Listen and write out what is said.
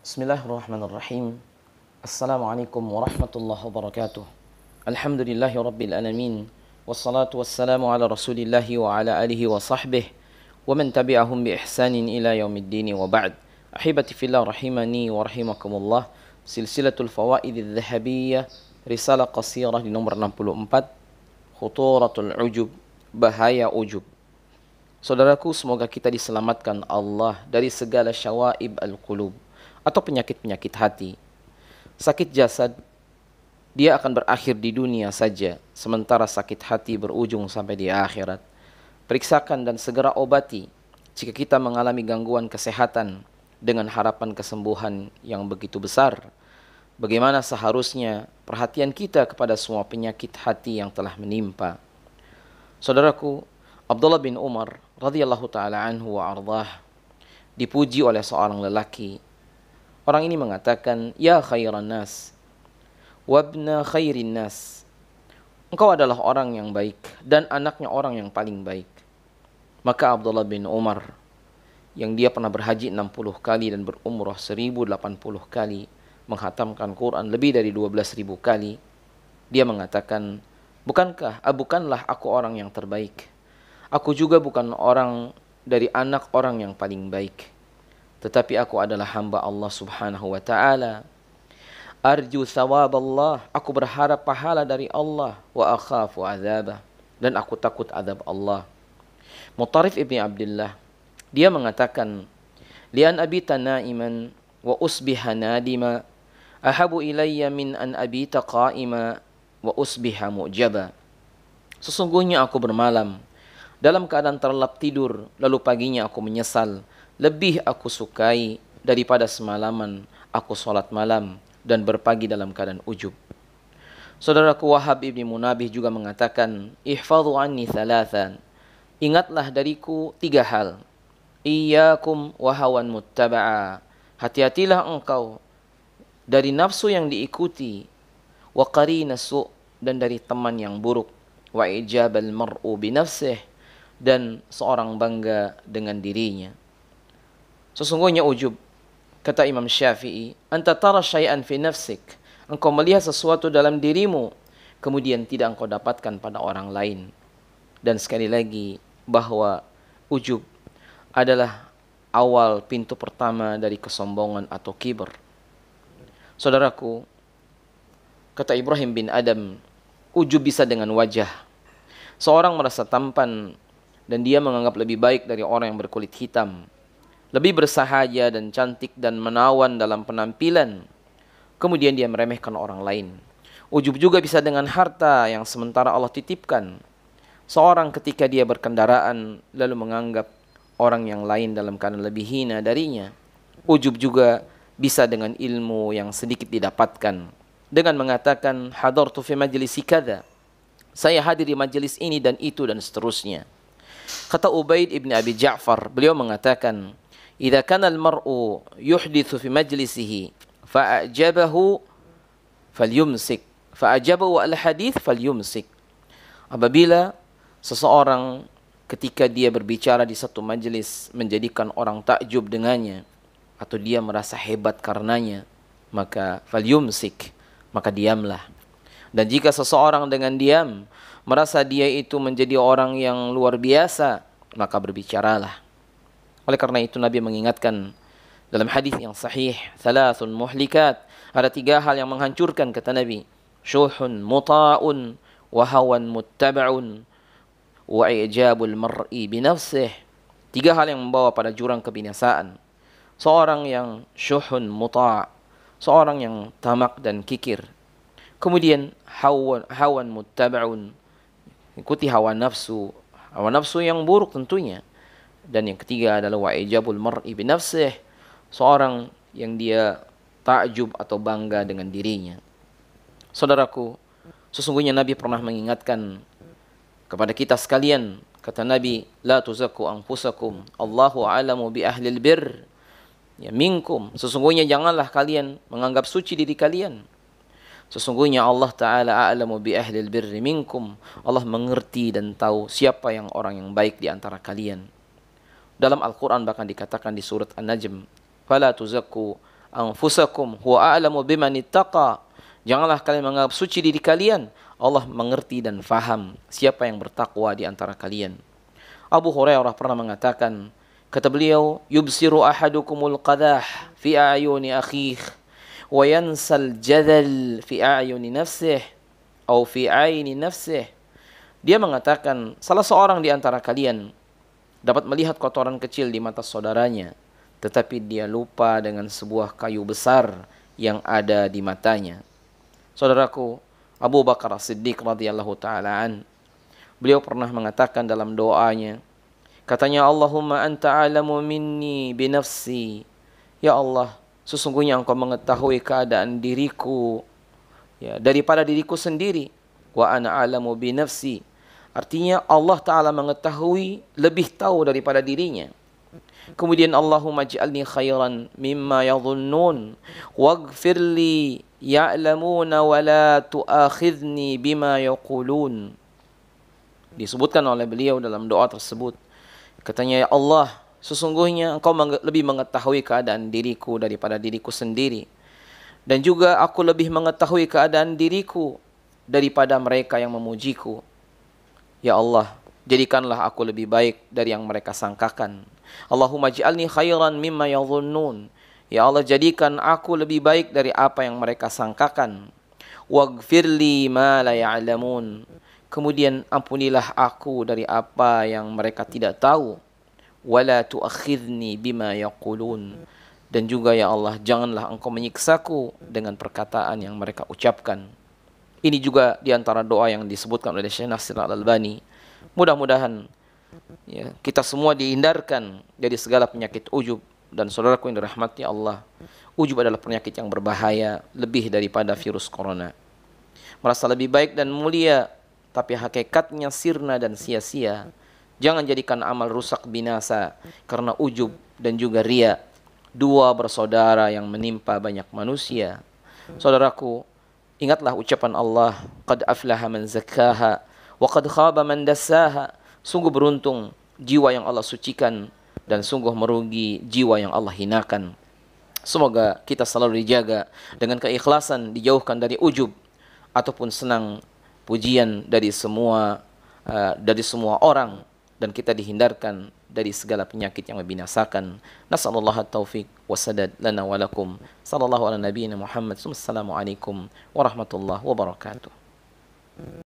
بسم الله الرحمن الرحيم السلام عليكم ورحمة الله وبركاته الحمد لله رب العالمين والصلاة والسلام على رسول الله وعلى آله وصحبه ومن تبعهم بإحسان إلى يوم الدين وبعد أحبتي في الله رحمني ورحمكم الله سلسلة الفوائد الذهبية رسالة قصيرة لنمر 64 خطورة العجب بهاية عجب Saudaraku, semoga kita diselamatkan Allah dari segala syawaib al-qulub, atau penyakit-penyakit hati. Sakit jasad, dia akan berakhir di dunia saja, sementara sakit hati berujung sampai di akhirat. Periksakan dan segera obati jika kita mengalami gangguan kesehatan dengan harapan kesembuhan yang begitu besar. Bagaimana seharusnya perhatian kita kepada semua penyakit hati yang telah menimpa. Saudaraku, Abdullah bin Umar radhiyallahu taala anhu wa ardah dipuji oleh seorang lelaki. Orang ini mengatakan, "Ya khairan nas, wabna khairin nas." Engkau adalah orang yang baik dan anaknya orang yang paling baik. Maka Abdullah bin Umar yang dia pernah berhaji 60 kali dan berumrah 1080 kali, menghatamkan Quran lebih dari 12.000 kali, dia mengatakan, "Bukankah, ah, bukanlah aku orang yang terbaik?" Aku juga bukan orang dari anak orang yang paling baik. Tetapi aku adalah hamba Allah subhanahu wa ta'ala. Arju thawab Allah. Aku berharap pahala dari Allah. Wa akhafu azabah. Dan aku takut azab Allah. Mutarif ibni Abdullah. Dia mengatakan, Lian abita naiman wa usbiha nadima. Ahabu ilayya min an abita qaima wa usbiha mu'jaba. Sesungguhnya aku bermalam dalam keadaan terlelap tidur, lalu paginya aku menyesal. Lebih aku sukai daripada semalaman aku sholat malam dan berpagi dalam keadaan ujub. Saudaraku Wahab ibni Munabih juga mengatakan, Ihfadhu anni thalathan. Ingatlah dariku tiga hal. Iyakum wahawan muttaba'a. Hati-hatilah engkau dari nafsu yang diikuti. Wa qarina su' dan dari teman yang buruk. Wa ijabal mar'u binafsih dan seorang bangga dengan dirinya. Sesungguhnya ujub, kata Imam Syafi'i, anta tara syai'an fi nafsik. Engkau melihat sesuatu dalam dirimu, kemudian tidak engkau dapatkan pada orang lain. Dan sekali lagi, bahwa ujub adalah awal pintu pertama dari kesombongan atau kiber. Saudaraku, kata Ibrahim bin Adam, ujub bisa dengan wajah. Seorang merasa tampan dan dia menganggap lebih baik dari orang yang berkulit hitam. Lebih bersahaja dan cantik dan menawan dalam penampilan. Kemudian dia meremehkan orang lain. Ujub juga bisa dengan harta yang sementara Allah titipkan. Seorang ketika dia berkendaraan lalu menganggap orang yang lain dalam keadaan lebih hina darinya. Ujub juga bisa dengan ilmu yang sedikit didapatkan. Dengan mengatakan hadartu fi majlisi kada. Saya hadir di majelis ini dan itu dan seterusnya. Kata Ubaid ibn Abi Ja'far, beliau mengatakan, "Idza kana al-mar'u yuhdithu fi majlisihi fa'ajabahu falyumsik, fa'ajabahu al-hadith falyumsik." Apabila seseorang ketika dia berbicara di satu majelis menjadikan orang takjub dengannya atau dia merasa hebat karenanya, maka falyumsik, maka diamlah. Dan jika seseorang dengan diam merasa dia itu menjadi orang yang luar biasa, maka berbicaralah. Oleh karena itu Nabi mengingatkan dalam hadis yang sahih, thalathun muhlikat, ada tiga hal yang menghancurkan kata Nabi. Syuhun muta'un wa hawan muttaba'un wa ijabul mar'i binafsih. Tiga hal yang membawa pada jurang kebinasaan. Seorang yang syuhun muta' seorang yang tamak dan kikir. Kemudian hawan hawan muttaba'un ikuti hawa nafsu. Hawa nafsu yang buruk tentunya. Dan yang ketiga adalah wa ijabul mar'i bi nafsih. Seorang yang dia takjub atau bangga dengan dirinya. Saudaraku sesungguhnya nabi pernah mengingatkan kepada kita sekalian. Kata nabi la tuzakku anfusakum. Allahu a'lamu bi ahlil bir. Ya minkum. Sesungguhnya janganlah kalian menganggap suci diri kalian Sesungguhnya Allah Ta'ala a'lamu bi ahlil birri minkum. Allah mengerti dan tahu siapa yang orang yang baik di antara kalian. Dalam Al-Quran bahkan dikatakan di surat An-Najm. Fala tuzakku anfusakum huwa a'lamu biman ittaqa. Janganlah kalian menganggap suci diri kalian. Allah mengerti dan faham siapa yang bertakwa di antara kalian. Abu Hurairah pernah mengatakan, kata beliau, yubsiru ahadukumul qadah fi a'yuni akhih yansal jadal fi a'yuni nafsih atau fi aini nafsih. Dia mengatakan, salah seorang di antara kalian dapat melihat kotoran kecil di mata saudaranya, tetapi dia lupa dengan sebuah kayu besar yang ada di matanya. Saudaraku, Abu Bakar Siddiq radhiyallahu taala beliau pernah mengatakan dalam doanya katanya Allahumma anta alamu minni bi nafsi ya Allah sesungguhnya engkau mengetahui keadaan diriku ya daripada diriku sendiri wa ana alamu bi nafsi artinya Allah taala mengetahui lebih tahu daripada dirinya Kemudian Allahumma ij'alni khairan mimma yadhunnun waghfir li ya'lamuna wa la tu'akhidhni bima yaqulun. Disebutkan oleh beliau dalam doa tersebut. Katanya ya Allah, sesungguhnya engkau lebih mengetahui keadaan diriku daripada diriku sendiri. Dan juga aku lebih mengetahui keadaan diriku daripada mereka yang memujiku. Ya Allah, jadikanlah aku lebih baik dari yang mereka sangkakan. Allahumma ja'alni khairan mimma yadhunnun. Ya Allah jadikan aku lebih baik dari apa yang mereka sangkakan. Waghfirli ma la ya'lamun. Kemudian ampunilah aku dari apa yang mereka tidak tahu. Wala tu'akhidni bima yaqulun. Dan juga ya Allah, janganlah engkau menyiksaku dengan perkataan yang mereka ucapkan. Ini juga di antara doa yang disebutkan oleh Syekh Nasir Al-Albani. Mudah-mudahan ya, kita semua dihindarkan dari segala penyakit ujub dan saudaraku yang dirahmati Allah ujub adalah penyakit yang berbahaya lebih daripada virus corona merasa lebih baik dan mulia tapi hakikatnya sirna dan sia-sia jangan jadikan amal rusak binasa karena ujub dan juga ria. Dua bersaudara yang menimpa banyak manusia. Saudaraku ingatlah ucapan Allah qad aflaha man zakkaha wa qad khaba man dassaha. Sungguh beruntung jiwa yang Allah sucikan dan sungguh merugi jiwa yang Allah hinakan. Semoga kita selalu dijaga dengan keikhlasan, dijauhkan dari ujub ataupun senang pujian dari semua uh, dari semua orang dan kita dihindarkan dari segala penyakit yang membinasakan. Nasallallahu taufik wasadad lana wa lakum. Sallallahu ala nabiyyina Muhammad. Wassalamualaikum warahmatullahi wabarakatuh.